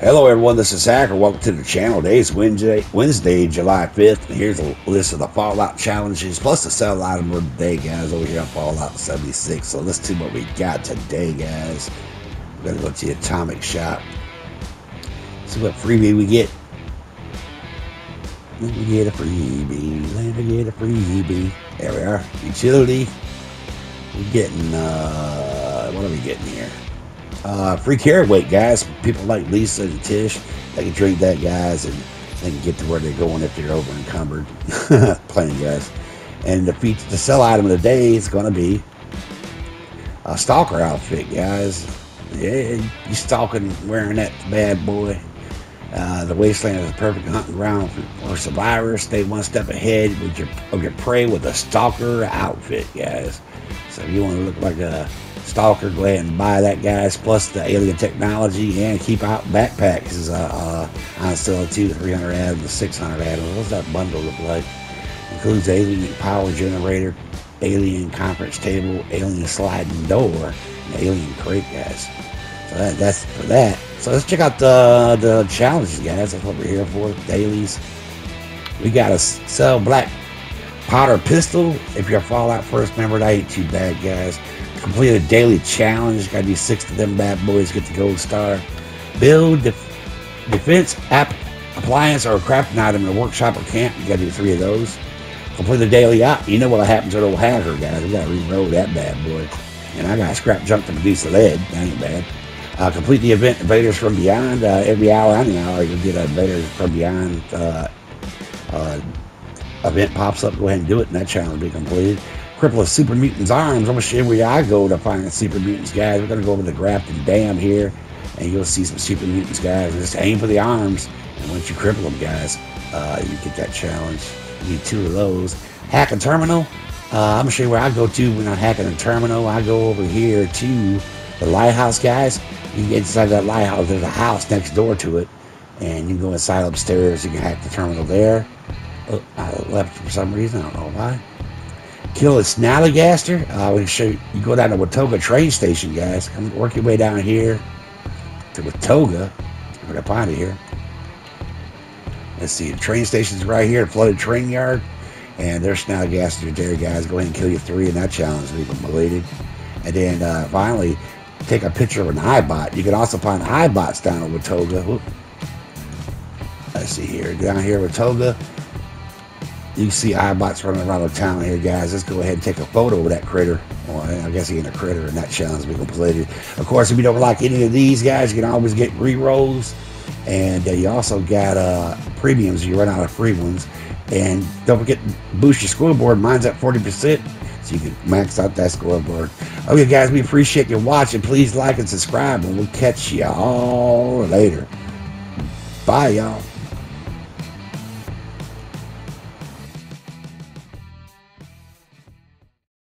Hello, everyone. This is Hacker. Welcome to the channel. Today is Wednesday, Wednesday, July 5th. And here's a list of the Fallout challenges plus the sell item of the day, guys, over here on Fallout 76. So let's see what we got today, guys. We're going to go to the Atomic Shop. See what freebie we get. Let me get a freebie. Let me get a freebie. There we are. Utility. We're getting, uh, what are we getting here? Uh, free carry weight, guys. People like Lisa and Tish, they can drink that, guys, and they can get to where they're going if they're over encumbered. Playing, guys. And the feature, the sell item of the day is going to be a stalker outfit, guys. Yeah, you stalking wearing that bad boy. Uh, the wasteland is a perfect hunting ground for, for survivors. Stay one step ahead with your of your prey with a stalker outfit, guys. So if you want to look like a Stalker, go ahead and buy that, guys. Plus the alien technology and keep out backpacks is uh, uh on sale too. 300 atoms, the 600 atoms. What's that bundle look like? Includes alien power generator, alien conference table, alien sliding door, and alien crate, guys. So that, that's for that. So let's check out the the challenges, guys. That's what we're here for. Dailies. We got to sell black powder pistol. If you're a Fallout first member, that ain't too bad, guys. Complete a daily challenge. Got to do six of them bad boys. Get the gold star. Build def- defense app appliance or a crafting item in a workshop or camp. You got to do three of those. Complete the daily op. You know what happens to an old hacker, guys. We got to re-roll that bad boy. And I got scrap junk to produce the lead. That ain't bad. Uh, complete the event Invaders from Beyond. Uh, every hour on the hour, you'll get Invaders from Beyond uh, uh, event pops up. Go ahead and do it, and that challenge will be completed cripple a super mutant's arms. I'm gonna show you where I go to find the super mutants, guys. We're gonna go over the Grafton Dam here, and you'll see some super mutants, guys. Just aim for the arms, and once you cripple them, guys, uh, you get that challenge. You need two of those. Hack a terminal. Uh, I'm gonna show you where I go to when I'm hacking a terminal. I go over here to the lighthouse, guys. You get inside that lighthouse. There's a house next door to it, and you can go inside upstairs. You can hack the terminal there. I left for some reason. I don't know why kill a snallygaster. Uh, we show you, you go down to Watoga train station, guys. Come work your way down here to Watoga. Get up out of here. Let's see, the train station's right here, flooded train yard. And there's snallygasters there, guys. Go ahead and kill your three in that challenge, leave them belated. And then uh, finally, take a picture of an Eyebot. You can also find Eyebots down at Watoga. Whoop. Let's see here, down here Watoga you see Eyebots running around the town here, guys. Let's go ahead and take a photo of that critter. Well, I guess he ain't a critter, and that challenge we completed. Of course, if you don't like any of these guys, you can always get re-rolls. And uh, you also got uh, premiums. You run out of free ones. And don't forget, boost your scoreboard. Mine's at 40%, so you can max out that scoreboard. Okay, guys, we appreciate you watching. Please like and subscribe, and we'll catch y'all later. Bye, y'all.